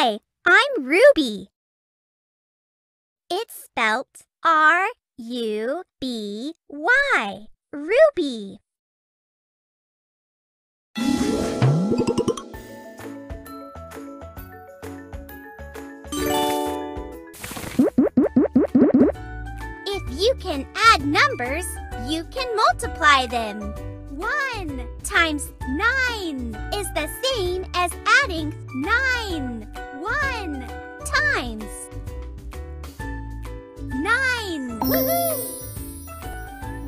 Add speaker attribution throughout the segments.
Speaker 1: Hi, I'm Ruby. It's spelt R U B Y. Ruby. If you can add numbers, you can multiply them. 1 times 9 is the same as adding 9. 9.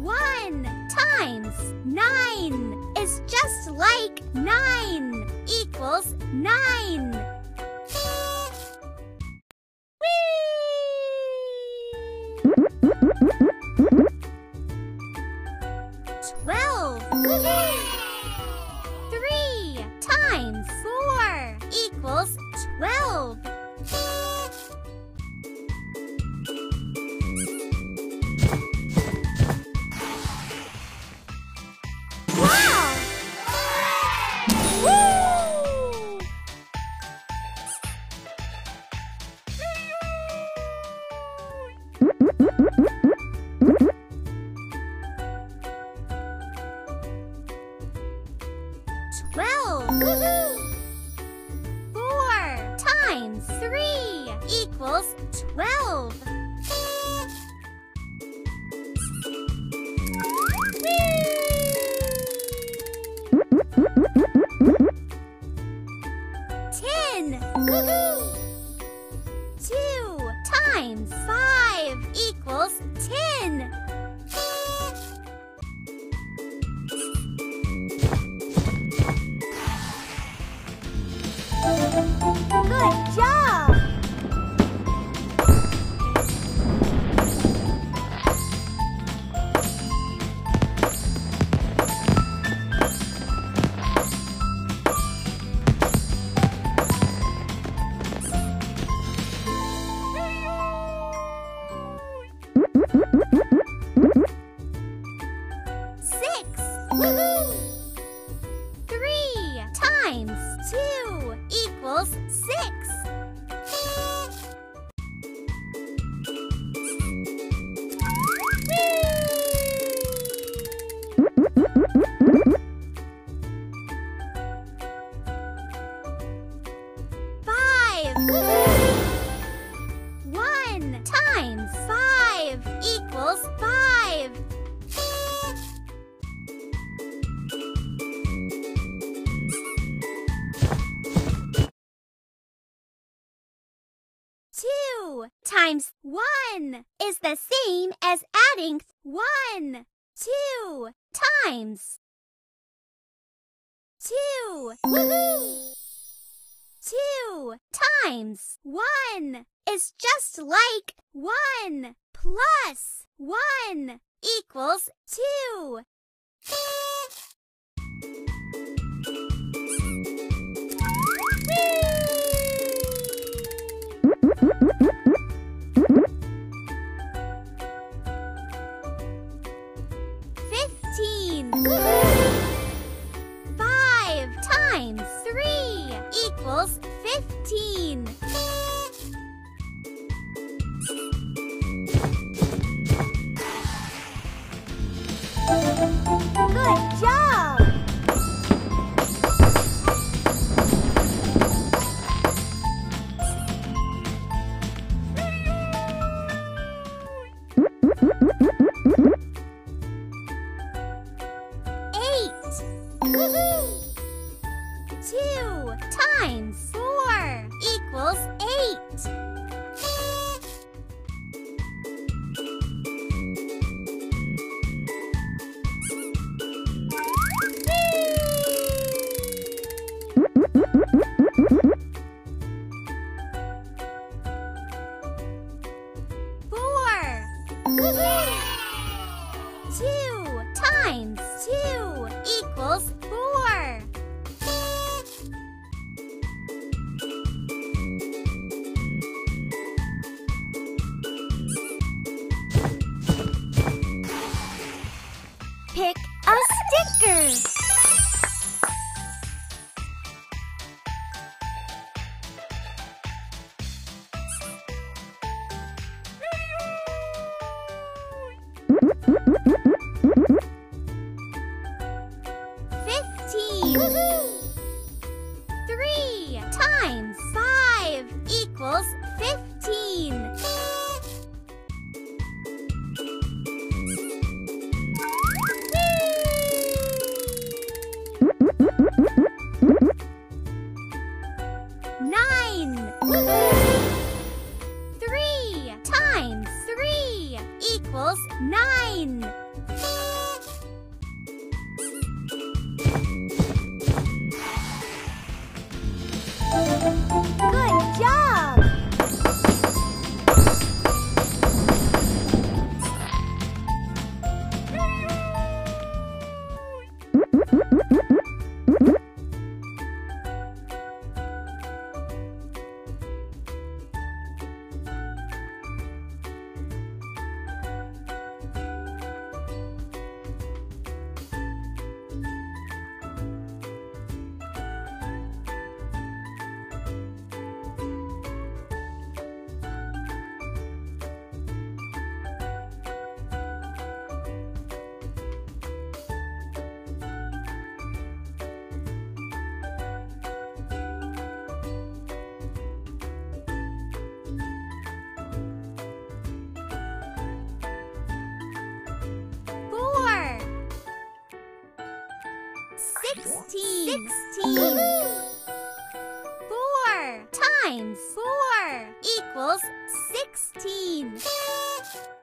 Speaker 1: 1 times 9 is just like 9 equals 9. Twelve. Three equals twelve. Ten. Two times five equals ten. Good job! Six. Three 2 times 1 is the same as adding 1 two times. Two. Woohoo! Two times one is just like one plus one equals two. Equals fifteen. Good job! Eight. Two Uhul! Sixteen. Four times four equals sixteen.